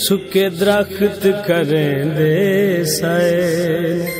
ਸੁੱਕੇ ਦਰਖਤ ਕਰੇਂਦੇ ਸੈ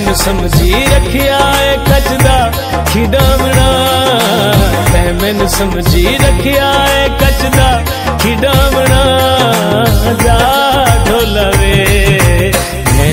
मैं मैनू समझी रखिया है कचदा खिडावना मैं मैनू समझी रखिया है कचदा खिडावना जा ढोलवे मैं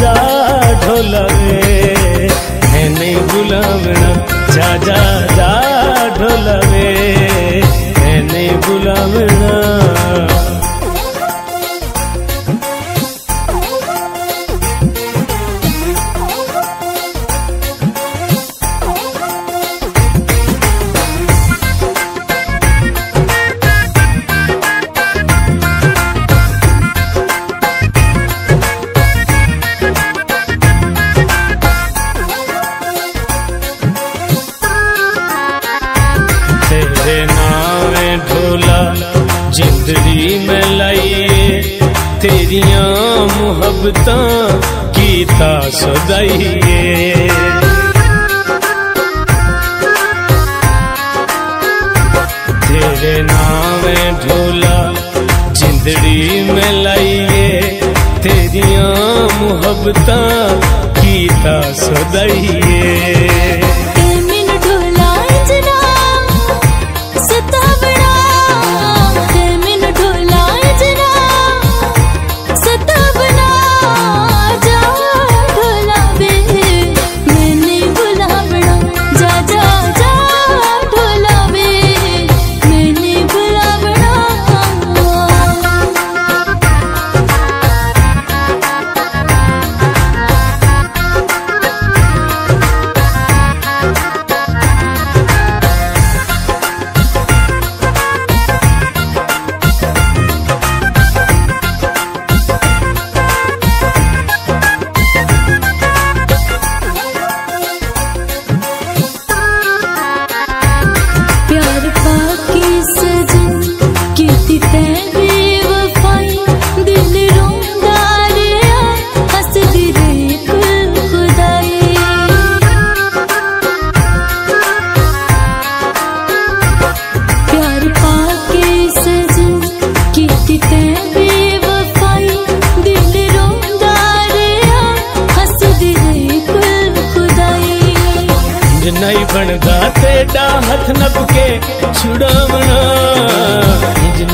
जा ढोलवे नहीं बुलावना जा जा जा ढोलवे नहीं बुलावना मुहब्बत कीता सदाइए तेरे नावे ढोला जिंदड़ी में लाइए। तेरिया मुहब्बत सदाइए ते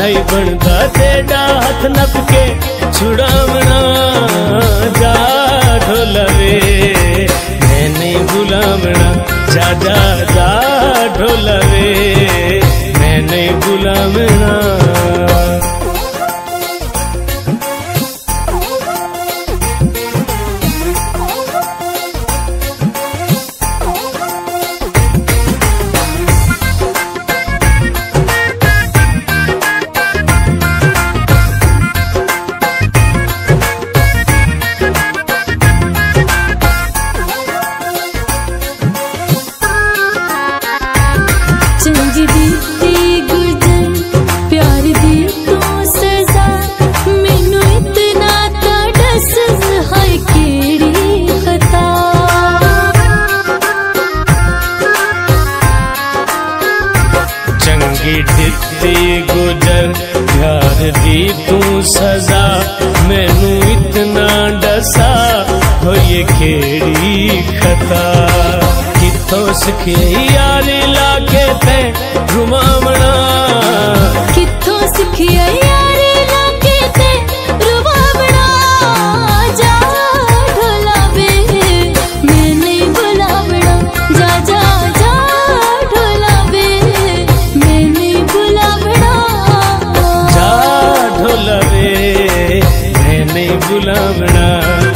तेरा हाथ नप के छुड़ावना जा ढोलवे मैंने नहीं बुलावना जा जा जा ढोलवे मैंने नहीं बुलावना। दित्ती गुजर, प्यार दी तू सजा। मैनू इतना डसा, हो ये खेड़ी खता। कितों सिखे यारी लाके ते घुमावना। मैं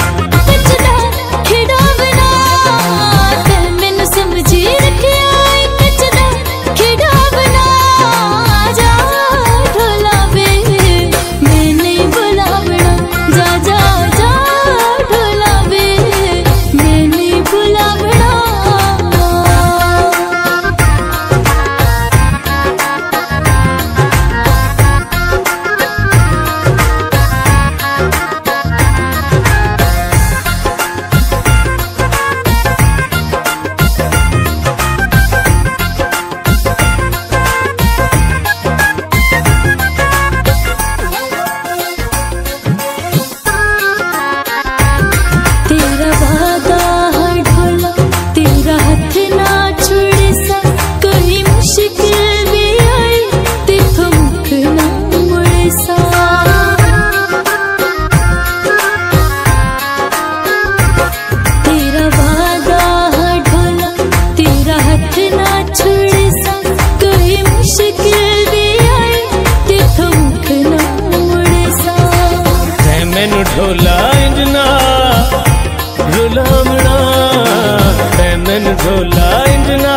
ढोला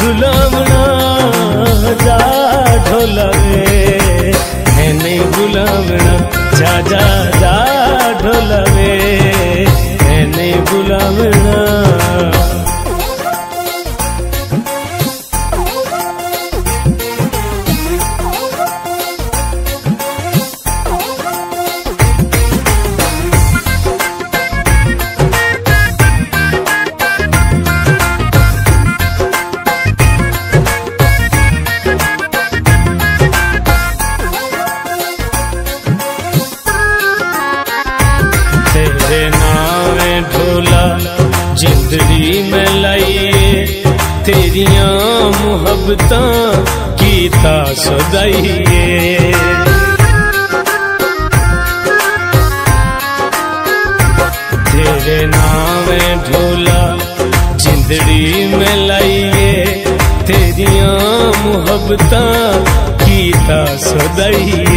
रुलावना जा नहीं बुलावना जा जा जा ढोलवे मुहब्बतां कीता सदाइए तेरे नावे ढोला जिंदड़ी में लाइए। तेरिया मुहब्बतां कीता सदाइए